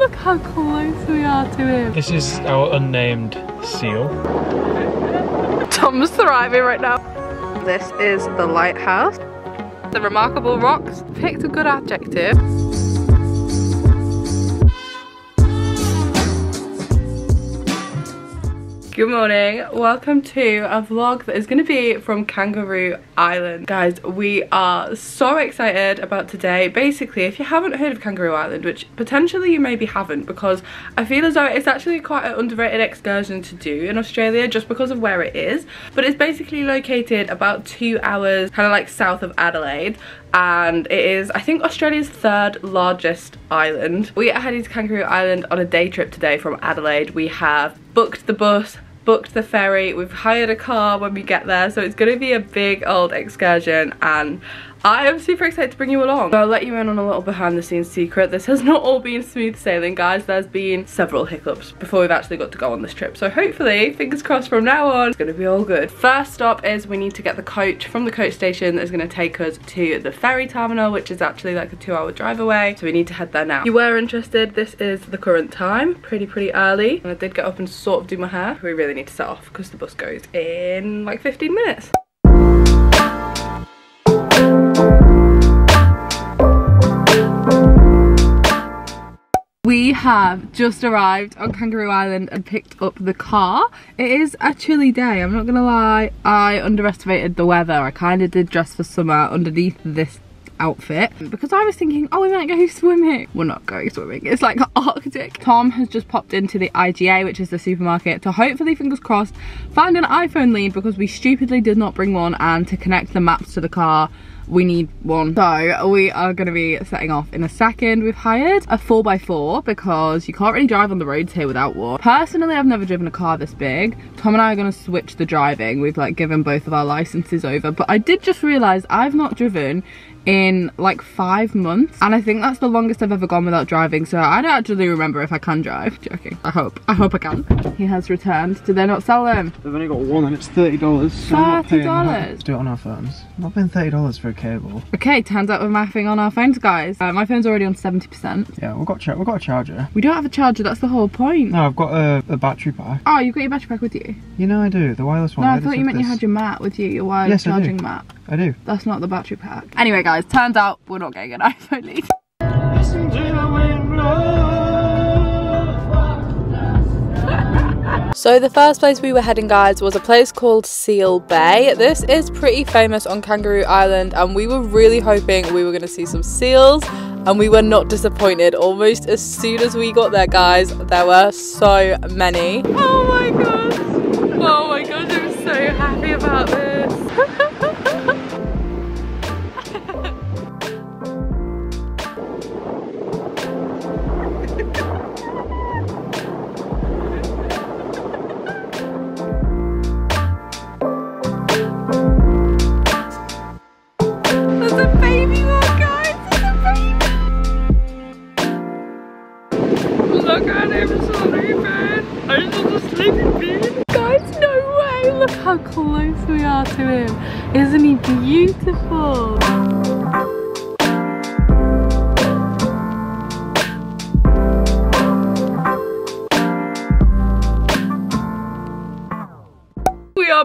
look how close we are to him. This is our unnamed seal. Tom's thriving right now. This is the lighthouse. The remarkable rocks. Picked a good adjective. Good morning, welcome to a vlog that is going to be from Kangaroo Island. Guys, we are so excited about today. Basically, if you haven't heard of Kangaroo Island, which potentially you maybe haven't because I feel as though it's actually quite an underrated excursion to do in Australia just because of where it is. But it's basically located about two hours kind of like south of Adelaide and it is I think Australia's third largest island. We are heading to Kangaroo Island on a day trip today from Adelaide. We have booked the bus booked the ferry, we've hired a car when we get there, so it's gonna be a big old excursion and I am super excited to bring you along. I'll let you in on a little behind the scenes secret. This has not all been smooth sailing, guys. There's been several hiccups before we've actually got to go on this trip. So hopefully, fingers crossed from now on, it's gonna be all good. First stop is we need to get the coach from the coach station that's gonna take us to the ferry terminal, which is actually like a two hour drive away. So we need to head there now. If you were interested, this is the current time. Pretty, pretty early. And I did get up and sort of do my hair. We really need to set off because the bus goes in like 15 minutes. Have just arrived on Kangaroo Island and picked up the car. It is a chilly day, I'm not gonna lie. I underestimated the weather. I kind of did dress for summer underneath this outfit because I was thinking, oh, we might go swimming. We're not going swimming. It's like Arctic. Tom has just popped into the IGA, which is the supermarket, to hopefully, fingers crossed, find an iPhone lead because we stupidly did not bring one and to connect the maps to the car we need one. So we are to be setting off in a second. We've hired a 4x4 because you can't really drive on the roads here without one. Personally, I've never driven a car this big. Tom and I are to switch the driving. We've like given both of our licenses over. But I did just realise I've not driven in like five months. And I think that's the longest I've ever gone without driving so I don't actually remember if I can drive. Joking. I hope. I hope I can. He has returned did they not sell them. They've only got one and it's $30 so $30 let's do it on our phones. Not paying $30 for a cable. Okay turns out we're mapping on our phones guys. Uh, my phone's already on 70% yeah we've got we've got a charger. We don't have a charger that's the whole point. No I've got a, a battery pack. Oh you've got your battery pack with you? You know I do the wireless one. No I thought you meant this. you had your mat with you your wireless yes, charging mat I do. That's not the battery pack. Anyway, guys, turns out we're not getting an iPhone lead. So the first place we were heading guys was a place called Seal Bay. This is pretty famous on Kangaroo Island and we were really hoping we were going to see some seals and we were not disappointed. Almost as soon as we got there guys, there were so many. Oh my gosh. Oh my gosh, I'm so happy about this. Beautiful?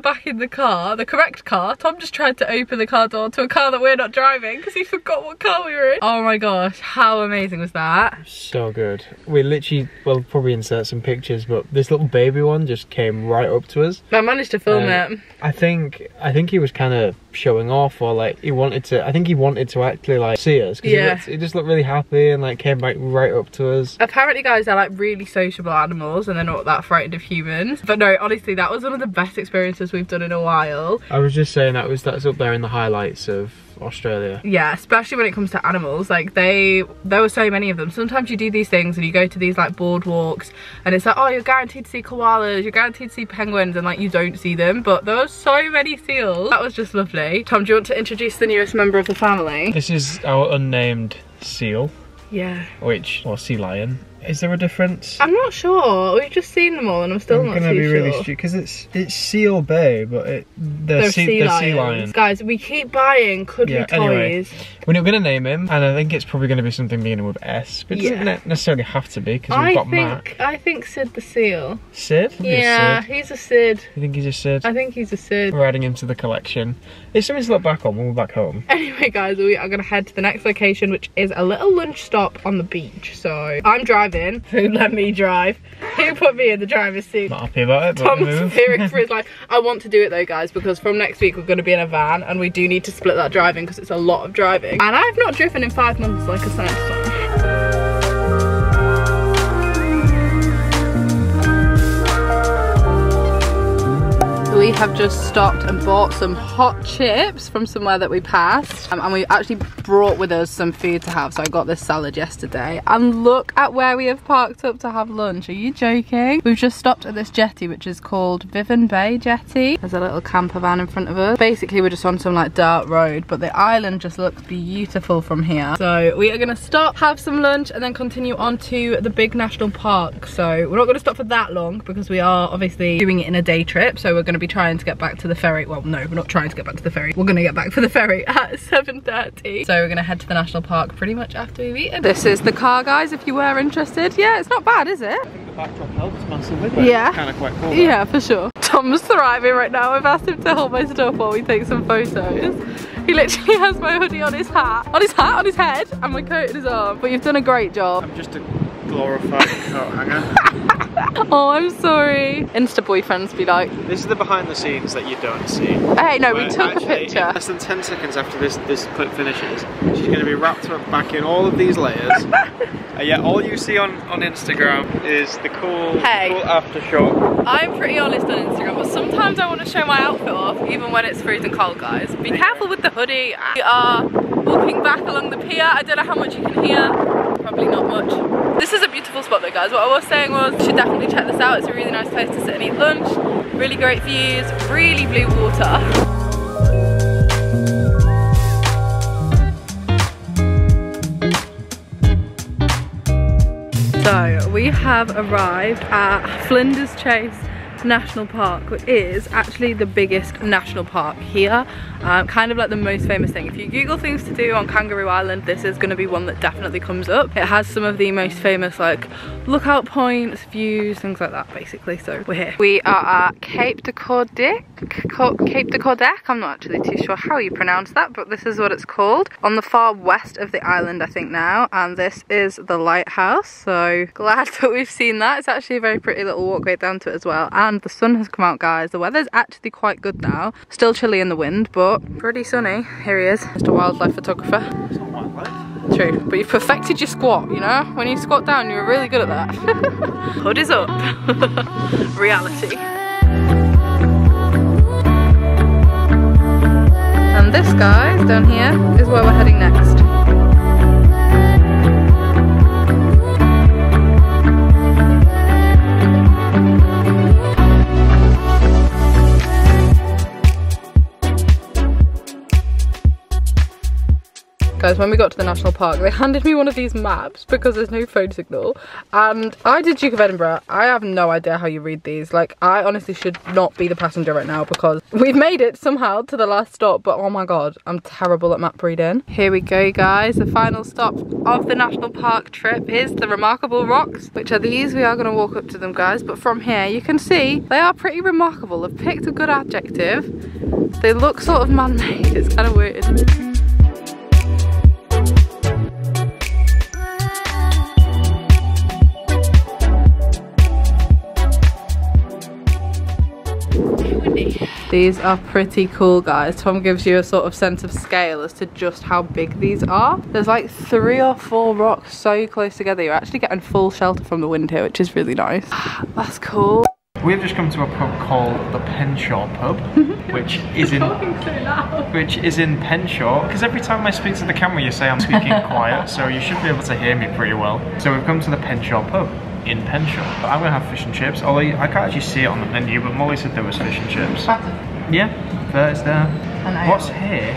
Back in the car, the correct car. Tom just tried to open the car door to a car that we're not driving because he forgot what car we were in. Oh my gosh, how amazing was that? So good. We literally, we'll probably insert some pictures, but this little baby one just came right up to us. I managed to film um, it. I think, I think he was kind of showing off or like he wanted to, I think he wanted to actually like see us. Cause yeah. He, looked, he just looked really happy and like came back right up to us. Apparently guys, they're like really sociable animals and they're not that frightened of humans. But no, honestly, that was one of the best experiences we've done in a while. I was just saying that was that's up there in the highlights of Australia. Yeah, especially when it comes to animals. Like they, there were so many of them. Sometimes you do these things and you go to these like boardwalks and it's like, oh, you're guaranteed to see koalas, you're guaranteed to see penguins and like you don't see them. But there were so many seals. That was just lovely. Tom, do you want to introduce the newest member of the family? This is our unnamed seal. Yeah. Which, or sea lion Is there a difference? I'm not sure. We've just seen them all, and I'm still I'm not gonna too be sure. really stupid because it's it's Seal Bay, but it they're, They're sea, sea, they're sea lions. Guys, we keep buying cuddly Yeah, anyway. We're not gonna name him, and I think it's probably gonna be something beginning with S. But it Yeah. doesn't ne- necessarily have to be because we've I got think Mac. I think Sid the seal. Sid. Maybe a Yeah, Sid. he's a Sid. You think he's a Sid? I think he's a Sid. We're adding him to the collection. It's something to look back on when we're back home. Anyway, guys, we are gonna head to the next location, which is a little lunch stop on the beach. So I'm driving. Who let me drive? Who put me in the driver's seat? Not happy about it, Tom's move. fearing for his life. I want to do it though, guys, because from next week we're going to be in a van and we do need to split that driving because it's a lot of driving. And I've not driven in five months like a science have just stopped and bought some hot chips from somewhere that we passed. Um, and we actually brought with us some food to have so I got this salad yesterday. And look at where we have parked up to have lunch. Are you joking? We've just stopped at this jetty which is called Vivonne Bay Jetty. There's a little camper van in front of us. Basically we're just on some like dirt road but the island just looks beautiful from here. So we are gonna stop have some lunch and then continue on to the big national park. So we're not going to stop for that long because we are obviously doing it in a day trip. So we're going to be trying to get back to the ferry. Well no we're not trying to get back to the ferry. We're going to get back for the ferry at 7.30 so we're going to head to the national park pretty much after we've eaten. This is the car guys if you were interested. Yeah it's not bad is it? I think The backdrop helps massively, but Yeah. it's kind of quite cool. yeah for sure. Tom's thriving right now. I've asked him to hold my stuff while we take some photos. He literally has my hoodie on his hat on his hat on his head and my coat in his arm but you've done a great job. I'm just a glorified oh, coat hanger. oh i'm sorry insta boyfriends be like This is the behind the scenes that you don't see. hey no we took actually, picture Less than 10 seconds after this this clip finishes, she's going to be wrapped up back in all of these layers. and yet all you see on, on Instagram is the cool, Hey. cool aftershock. I'm pretty honest on Instagram, but sometimes I want to show my outfit off, even when it's freezing cold, guys. Be careful with the hoodie. We are walking back along the pier. I don't know how much you can hear. Probably not much. This is a beautiful spot though, guys. What I was saying was, you should definitely check this out. It's a really nice place to sit and eat lunch. Really great views, really blue water. So we have arrived at Flinders Chase National Park, which is actually the biggest national park here. Um, kind of like the most famous thing. If you Google things to do on Kangaroo Island, this is going to be one that definitely comes up. It has some of the most famous like lookout points, views, things like that basically. So we're here. We are at Cape de Cordic, Cape de Cordic. I'm not actually too sure how you pronounce that, but this is what it's called. On the far west of the island, I think now. And this is the lighthouse. So glad that we've seen that. It's actually a very pretty little walkway down to it as well. And the sun has come out, guys. The weather's actually quite good now. Still chilly in the wind, but pretty sunny. Here he is, Mr. Wildlife Photographer. Wildlife. True, but you've perfected your squat, you know? When you squat down, you're really good at that. Hood is up. Reality. And this, guys, down here, is where we're heading next. Guys, when we got to the national park, they handed me one of these maps because there's no phone signal. And I did Duke of Edinburgh. I have no idea how you read these. Like, I honestly should not be the passenger right now because we've made it somehow to the last stop. But oh my god, I'm terrible at map reading. Here we go, guys. The final stop of the national park trip is the Remarkable Rocks, which are these. We are going to walk up to them, guys. But from here, you can see they are pretty remarkable. I've picked a good adjective. They look sort of man-made. It's kind of weird. These are pretty cool guys. Tom gives you a sort of sense of scale as to just how big these are. There's like three or four rocks so close together. You're actually getting full shelter from the wind here, which is really nice. That's cool. We've just come to a pub called the Penshaw Pub, which is in which is in Penshaw. Because every time I speak to the camera, you say I'm speaking quiet, so you should be able to hear me pretty well. So we've come to the Penshaw Pub in Penshaw. But I'm gonna have fish and chips. Although I can't actually see it on the menu, but Molly said there was fish and chips. Yeah, there it's there. And What's here?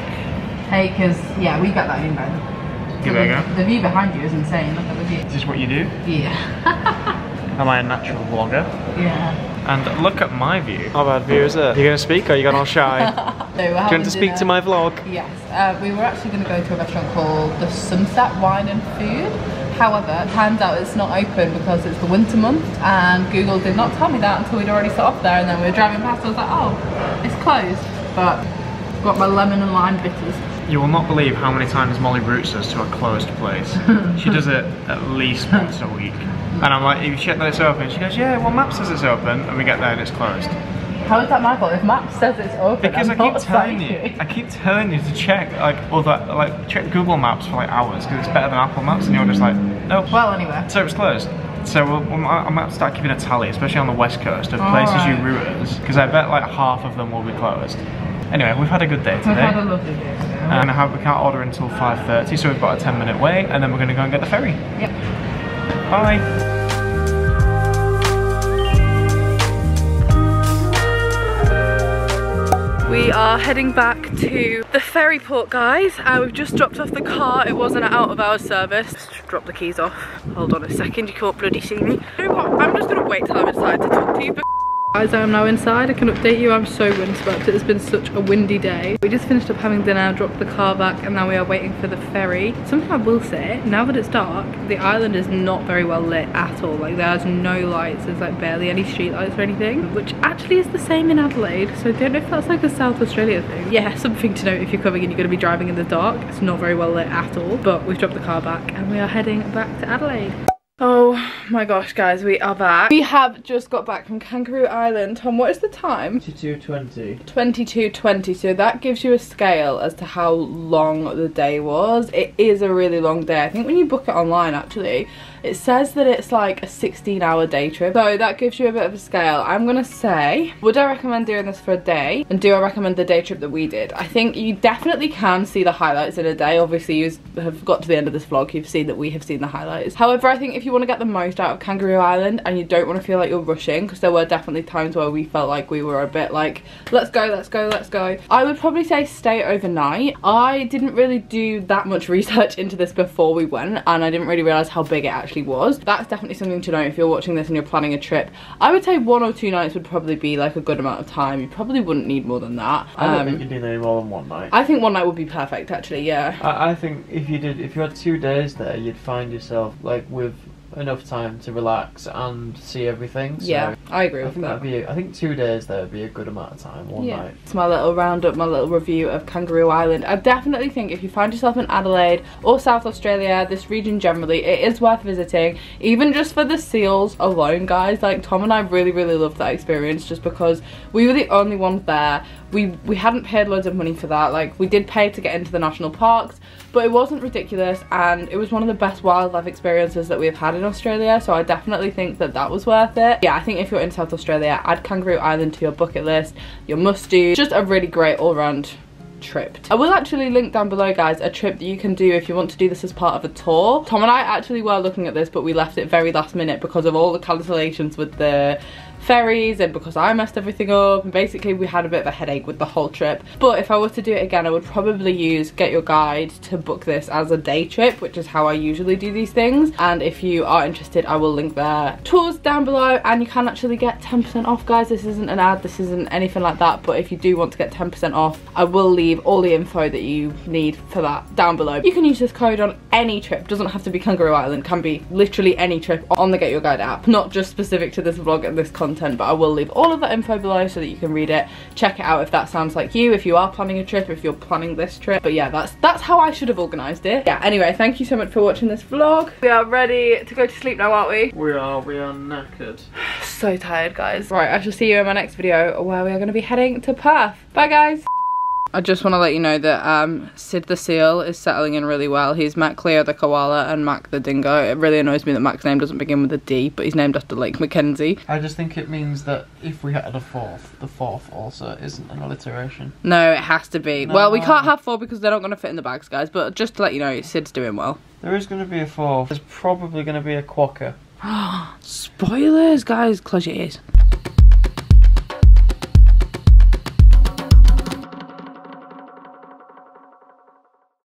Hey, because, yeah, we got that in bed. Give it a go. The view behind you is insane. Look at the view. Is this what you do? Yeah. Am I a natural vlogger? yeah. And look at my view. How bad view is it? You're gonna speak or you gone all shy? So we're Do you want to speak to my vlog? Yes, uh, we were actually going to go to a restaurant called the Sunset Wine and Food. However, it turns out it's not open because it's the winter month and Google did not tell me that until we'd already set off there and then we were driving past I was like, oh, it's closed. But i got my lemon and lime bitters. You will not believe how many times Molly roots us to a closed place. she does it at least once a week. And I'm like, if you check that it's open, she goes, yeah, well map says it's open, and we get there and it's closed. How is that my fault? If Maps says it's open, Because I'm I keep not telling you, I keep telling you to check like other, like check Google Maps for like hours because it's better than Apple Maps, and you're just like, nope. Well, anyway. So it's closed. So we'll, we'll, I might start keeping a tally, especially on the west coast of places you Alright. route us, because I bet like half of them will be closed. Anyway, we've had a good day today. We've had a lovely day. and have, we can't order until 5.30 so we've got a 10 minute wait and then we're going to go and get the ferry. Yep. Bye! We are heading back to the ferry port, guys. Uh, we've just dropped off the car. It wasn't out of hours service. Just drop the keys off. Hold on a second, you can't bloody see me. You know? I'm just gonna wait till I'm inside to talk to you. Guys, I am now inside. I can update you. I'm so windswept. It has been such a windy day. We just finished up having dinner, dropped the car back, and now we are waiting for the ferry. Something I will say, now that it's dark, the island is not very well lit at all. Like there's no lights. There's like barely any street lights or anything, which actually is the same in Adelaide. So I don't know if that's like a South Australia thing. Yeah, something to note if you're coming and you're going to be driving in the dark. It's not very well lit at all. But we've dropped the car back and we are heading back to Adelaide. Oh my gosh, guys, we are back. We have just got back from Kangaroo Island. Tom, what is the time? 22.20. 22.20, so that gives you a scale as to how long the day was. It is a really long day. I think when you book it online, actually, it says that it's like a 16 hour day trip. So that gives you a bit of a scale. I'm gonna say, would I recommend doing this for a day? And do I recommend the day trip that we did? I think you definitely can see the highlights in a day. Obviously, you have got to the end of this vlog, you've seen that we have seen the highlights. However, I think if you want to get the most out of Kangaroo Island and you don't want to feel like you're rushing, because there were definitely times where we felt like we were a bit like, let's go, let's go, let's go. I would probably say stay overnight. I didn't really do that much research into this before we went, and I didn't really realize how big it actually was. That's definitely something to know if you're watching this and you're planning a trip. I would say one or two nights would probably be like a good amount of time. You probably wouldn't need more than that. I don't Um, think you need any more than one night. I think one night would be perfect actually, yeah. I, I think if you did, if you had two days there, you'd find yourself like with enough time to relax and see everything. So yeah, I agree I with think that. that'd be. I think two days there would be a good amount of time. One yeah, night. it's my little roundup, my little review of Kangaroo Island. I definitely think if you find yourself in Adelaide or South Australia, this region generally, it is worth visiting, even just for the seals alone, guys. Like Tom and I really, really loved that experience just because we were the only ones there. We we hadn't paid loads of money for that. Like we did pay to get into the national parks, but it wasn't ridiculous, and it was one of the best wildlife experiences that we've had in Australia. So I definitely think that that was worth it. Yeah, I think if you're in South Australia, add Kangaroo Island to your bucket list, your must do. Just a really great all round trip. I will actually link down below guys a trip that you can do if you want to do this as part of a tour. Tom and I actually were looking at this but we left it very last minute because of all the cancellations with the ferries and because I messed everything up. And basically we had a bit of a headache with the whole trip. But if I were to do it again I would probably use get your guide to book this as a day trip which is how I usually do these things. And if you are interested I will link their tours down below. And you can actually get 10% off guys. This isn't an ad. This isn't anything like that. But if you do want to get 10% off I will leave all the info that you need for that down below. You can use this code on any trip. Doesn't have to be Kangaroo Island. Can be literally any trip on the Get Your Guide app. Not just specific to this vlog and this content but I will leave all of that info below so that you can read it. Check it out if that sounds like you if you are planning a trip if you're planning this trip. But yeah that's that's how I should have organized it. Yeah anyway thank you so much for watching this vlog. We are ready to go to sleep now aren't we? We are. We are knackered. so tired guys. Right I shall see you in my next video where we are going to be heading to Perth. Bye guys I just want to let you know that um, Sid the seal is settling in really well. He's Mac Cleo the koala and Mac the dingo. It really annoys me that Mac's name doesn't begin with a D, but he's named after Lake McKenzie. I just think it means that if we had a fourth, the fourth also isn't an alliteration. No, it has to be. Well, we can't have four because they're not going to fit in the bags, guys. But just to let you know, Sid's doing well. There is going to be a fourth. There's probably going to be a quokka. Spoilers, guys. Close your ears.